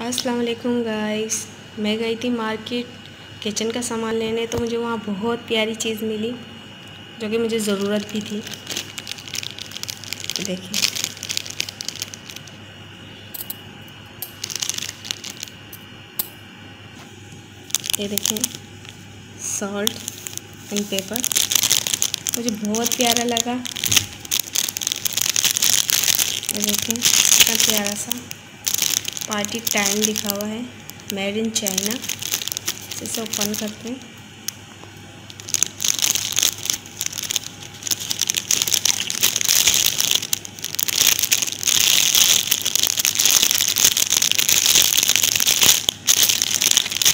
अस्सलाम वालेकुम गाइस। मैं गई थी मार्केट, किचन का सामान लेने तो मुझे वहाँ बहुत प्यारी चीज़ मिली, जो कि मुझे ज़रूरत भी थी। देखिए। ये देखिए सॉल्ट एंड पेपर मुझे बहुत प्यारा लगा। ये देखिए कितना प्यारा सा। पार्टी टाइम लिखा हुआ है। मेड इन चाइना इसे ओपन करते हैं।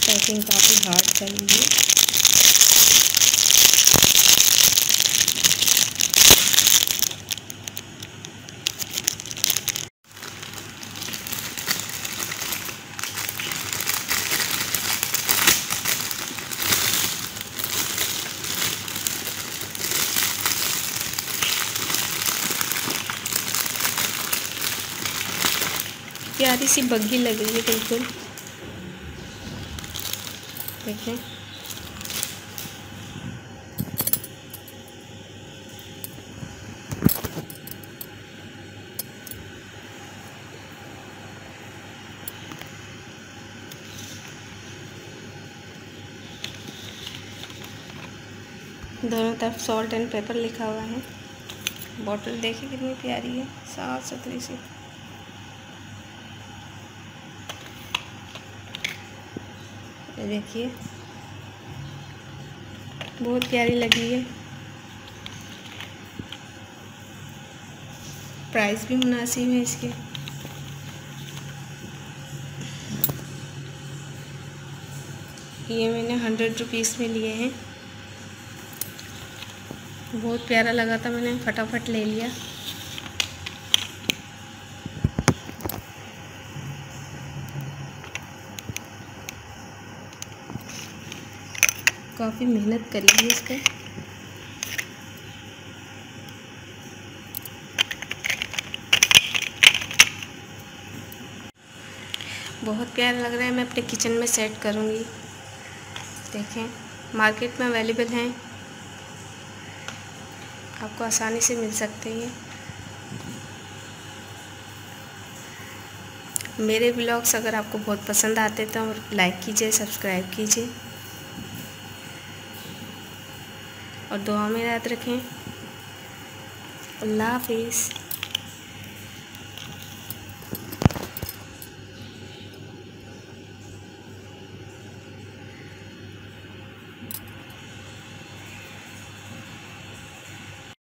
पैकिंग काफ़ी हार्ड चली प्यारी सी बग्गी लग रही है, बिल्कुल। देखें। दोनों तरफ़ सॉल्ट एंड पेपर लिखा हुआ है। बॉटल देखिए कितनी प्यारी है, साफ़ सुथरी सी। ये देखिए। बहुत प्यारी लगी है। प्राइस भी मुनासिब है इसके। ये मैंने हंड्रेड रुपीज़ में लिए हैं। बहुत प्यारा लगा था मैंने, फटाफट ले लिया। काफ़ी मेहनत करी है इस पर बहुत प्यारा लग रहा है, मैं अपने किचन में सेट करूँगी। देखें, मार्केट में अवेलेबल हैं। आपको आसानी से मिल सकते हैं। मेरे ब्लॉग्स अगर आपको बहुत पसंद आते तो लाइक कीजिए, सब्सक्राइब कीजिए। और दुआ में याद रखें। अल्लाह हाफिज़।